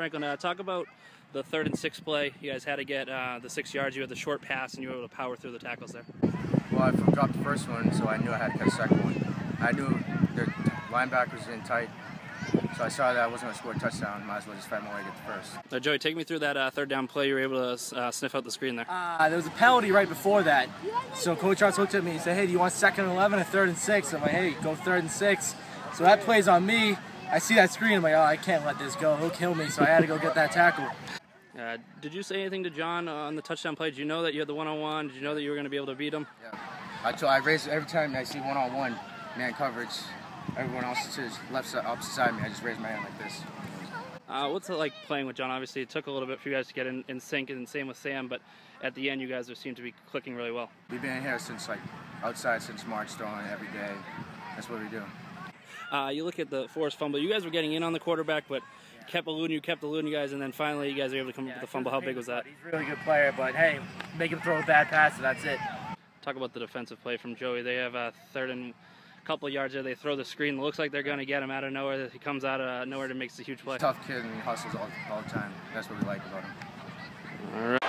Franklin, uh, talk about the third and six play. You guys had to get uh, the six yards. You had the short pass, and you were able to power through the tackles there. Well, I dropped the first one, so I knew I had to catch the second one. I knew the linebackers in tight, so I saw that I wasn't going to score a touchdown. Might as well just find my way to get the first. Now, Joey, take me through that uh, third down play. You were able to uh, sniff out the screen there. Uh, there was a penalty right before that. So Coach Arts looked at me and said, hey, do you want second and 11 or third and six? I'm like, hey, go third and six. So that plays on me. I see that screen. I'm like, oh, I can't let this go. He'll kill me. So I had to go get that tackle. Uh, did you say anything to John on the touchdown play? Did you know that you had the one-on-one? Did you know that you were going to be able to beat him? Yeah. I, told, I raise every time I see one-on-one man coverage. Everyone else to his left side, opposite side of me. I just raise my hand like this. Uh, what's it like playing with John? Obviously, it took a little bit for you guys to get in, in sync, and same with Sam. But at the end, you guys seem to be clicking really well. We've been here since like outside since March, throwing every day. That's what we do. Uh, you look at the forced fumble. You guys were getting in on the quarterback, but kept eluding you, kept eluding you guys, and then finally you guys were able to come Yeah, up with the fumble. How big was that? He's a really good player, but hey, make him throw a bad pass, and that's it. Talk about the defensive play from Joey. They have a third and a couple of yards there. They throw the screen. It looks like they're going to get him out of nowhere. He comes out of nowhere and makes a huge play. Tough kid and he hustles all, all the time. That's what we like about him.